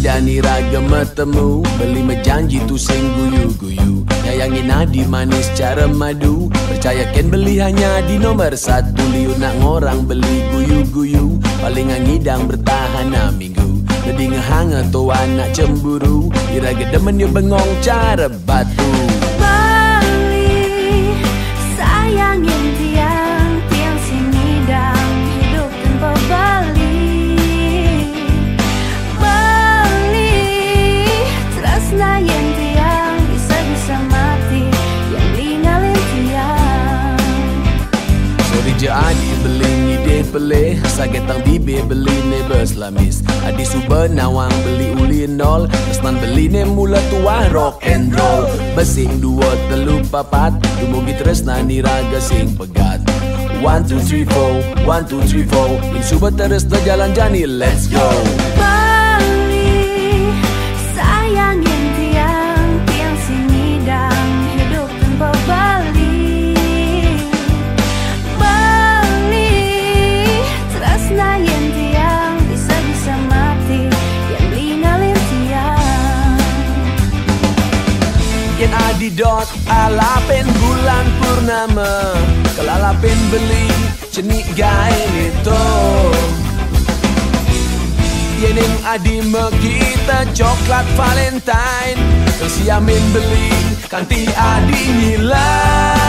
Dani ragam temu Beli mejanji tu sing guyu-guyu. Nyayangi nadi manis cara madu Percaya ken beli hanya di nomor satu. Liu nak ngorang beli guyu-guyu Paling ngidang bertahan minggu. Jadi ngehangat tu anak cemburu Iraga demen dia bengong cara batu ni de pele Sagetang bibe beli ne berslamis. Adi suba nawang beli uli nol Kesnan beli ne mula tua rock and roll. Besing dua telu papat. Dumugi terus nani raga sing pegat. One, two, three, four. One, two, three, four. In suba terus jalan jani Let's go dot alapen bulan purnama. Kelalapen beli cenik gain itu. Yening adi kita coklat valentine. Kesiamin beli kanti adi nilai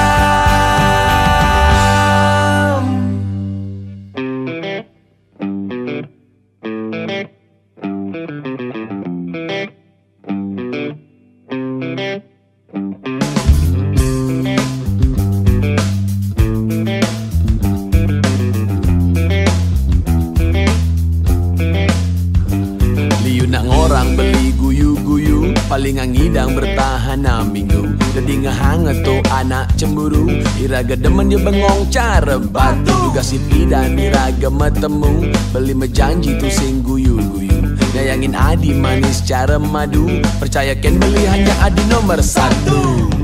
paling ngidang bertahan minggu. Jadi ngehangat tuh anak cemburu. Iraga demen dia bengong cara batu. Juga si pidan iraga metemu Beli mejanji tuh sing guyu-guyu. Nyayangin adi manis cara madu. Percaya ken beli hanya adi nomor satu